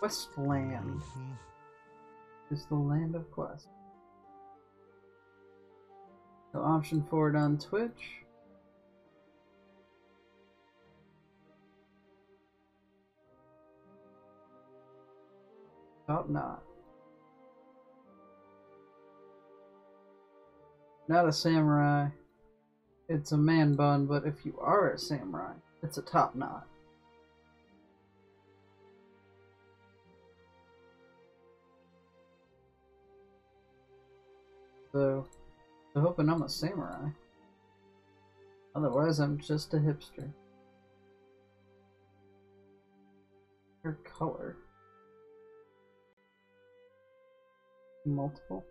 Questland mm-hmm. is the land of quest. So option for it on Twitch. Top knot. Not a samurai. It's a man bun, but if you are a samurai, it's a top knot. So, I'm hoping I'm a samurai. Otherwise, I'm just a hipster. Your color. Multiple.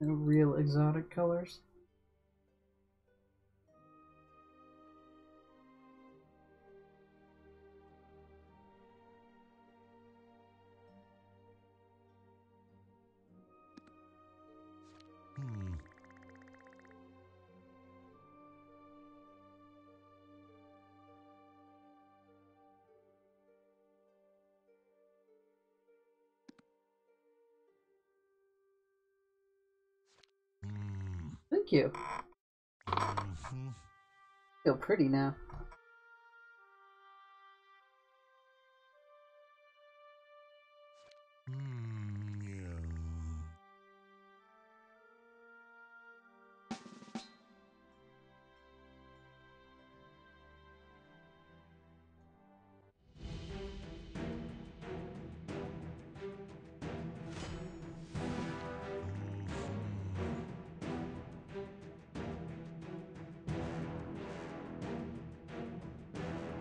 Real exotic colors. Thank you. Mhm. Feel pretty now.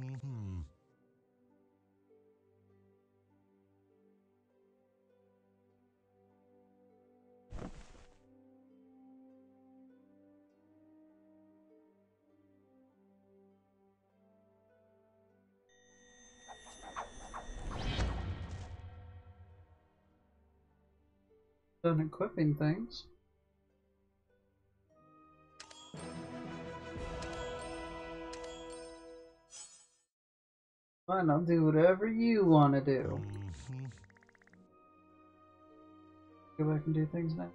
Mhm. Done equipping things. Fine, I'll do whatever you want to do. Mhm. Go back and do things now.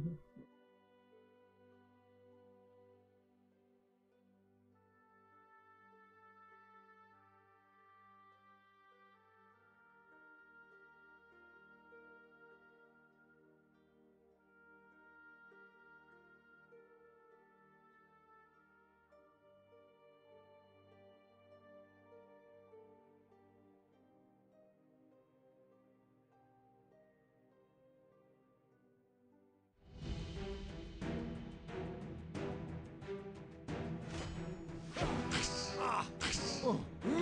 Mm-hmm. Oh.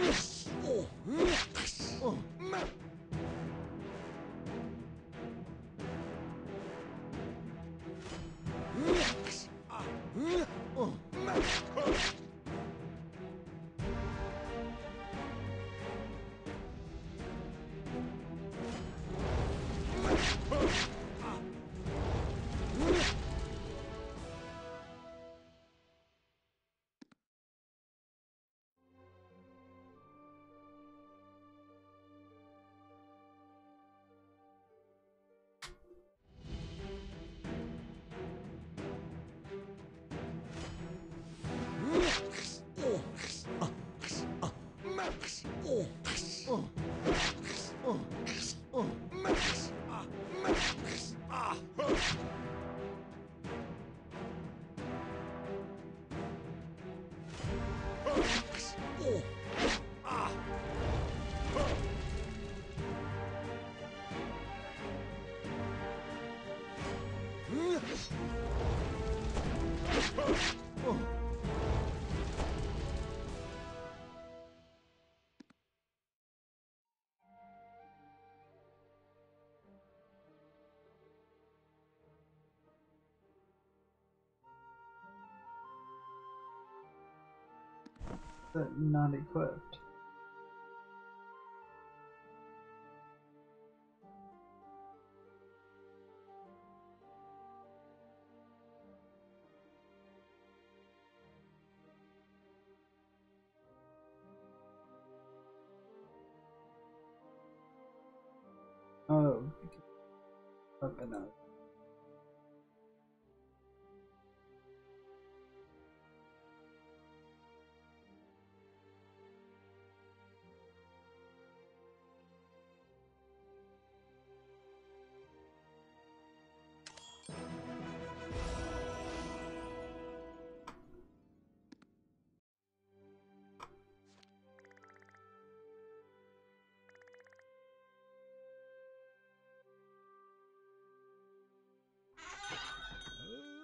But not equipped. Oh, okay, no.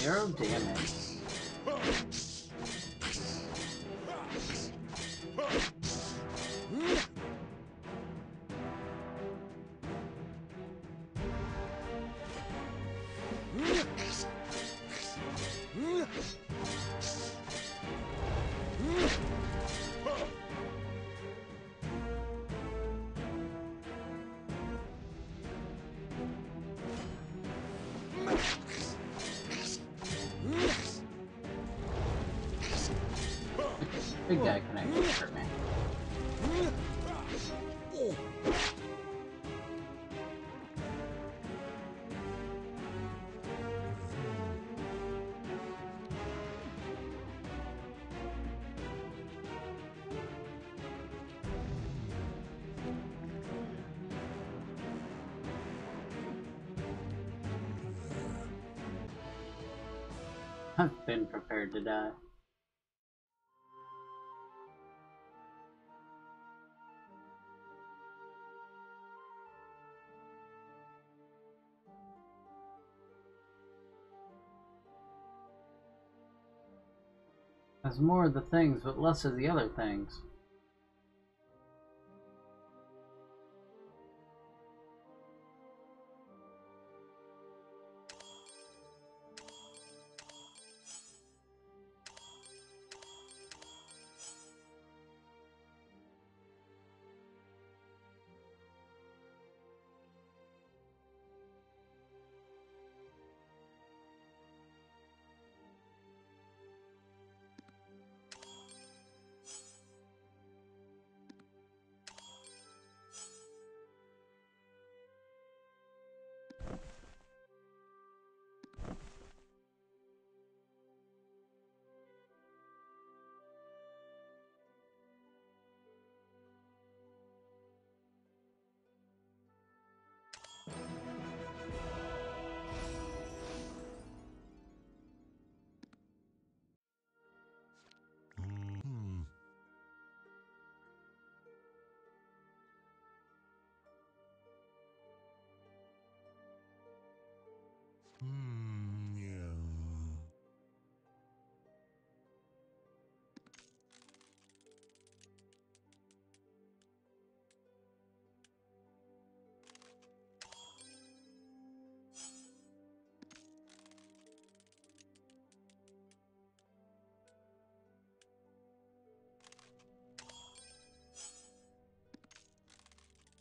Zero damage. Big guy me. I've been prepared to die. There's more of the things, but less of the other things.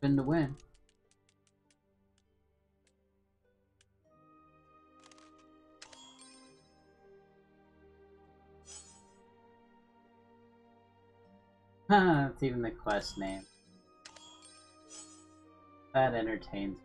Been to win. it's even the quest name. That entertains.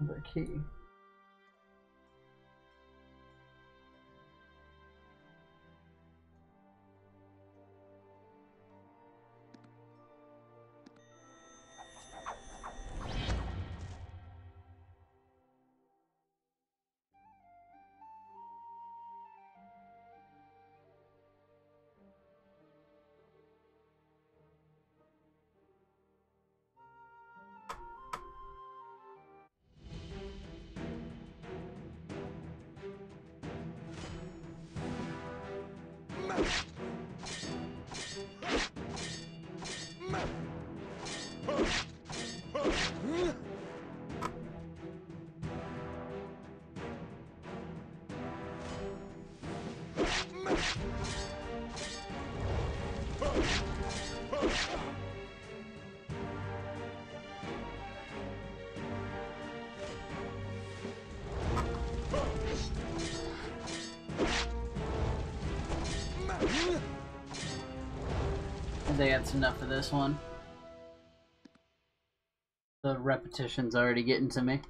The key. I think that's enough for this one. The repetition's already getting to me.